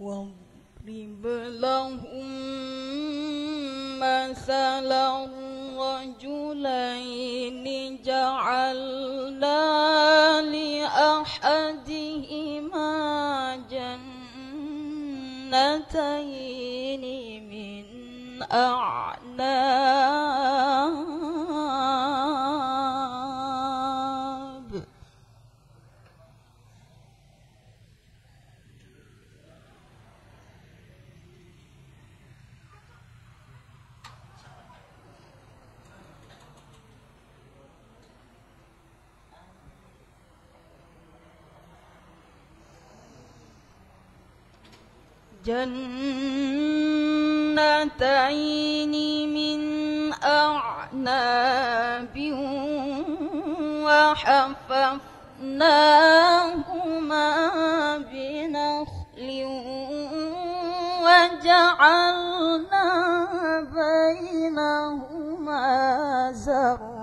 واضرب لهم مثلا رجلين. جنتين من أعناب وحففناهما بنخل وجعلنا بينهما زرعا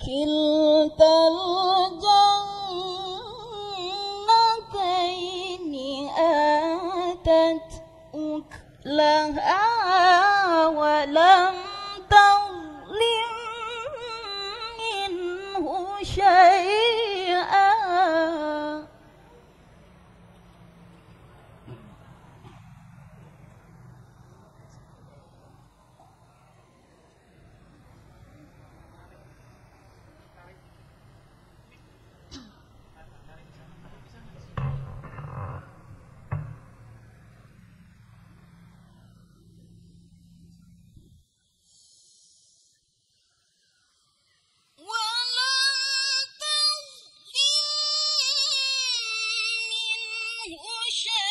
كلتا الجنتين آتت أكلها ولم تظلم منه شيئا تظلم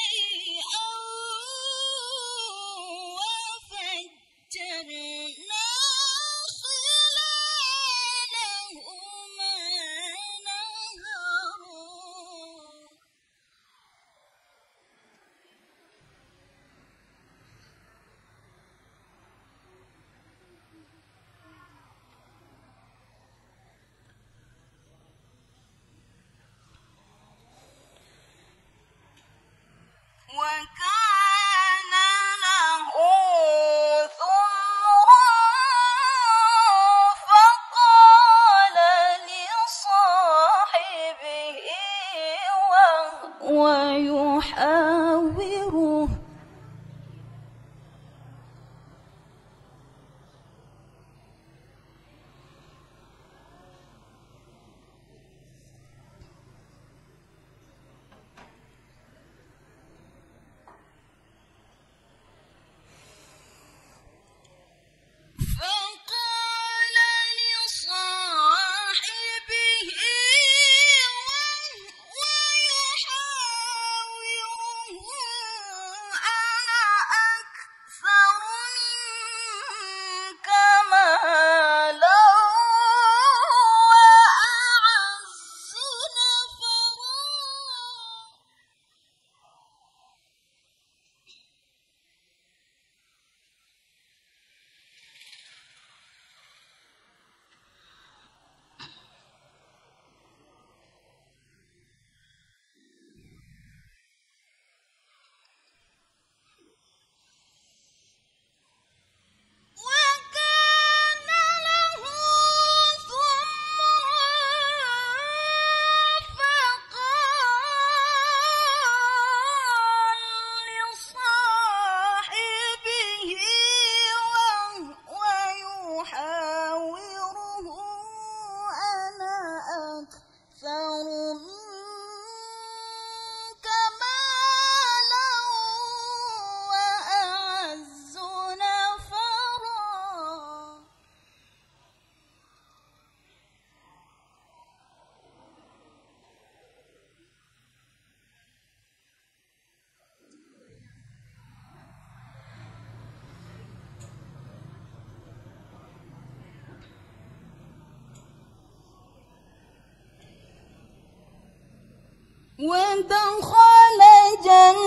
ودخل جنته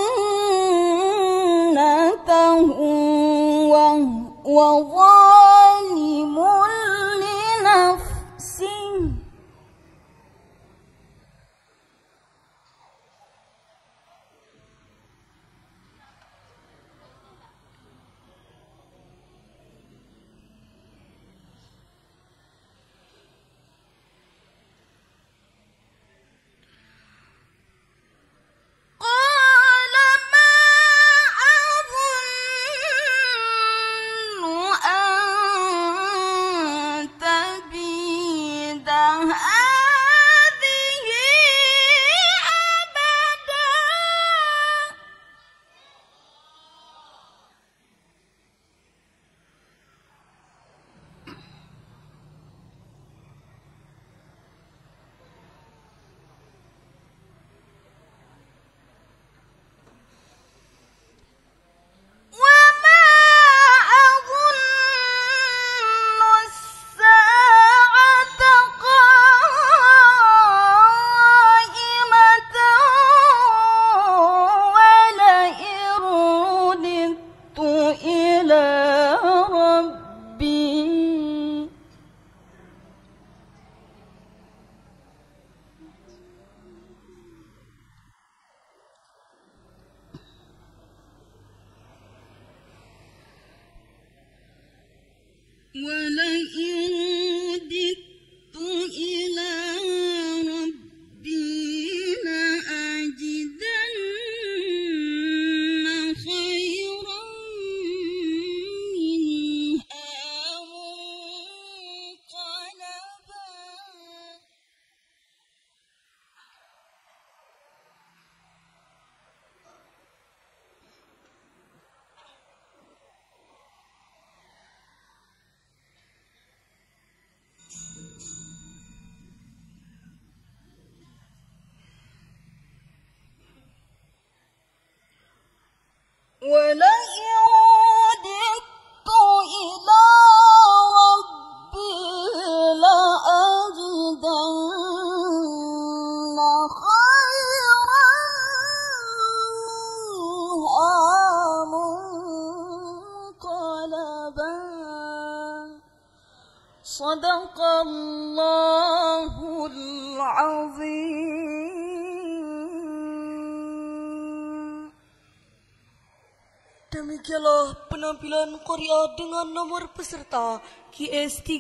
وظن صدق الله العظيم Demikianlah penampilan Korea dengan nomor peserta QS3.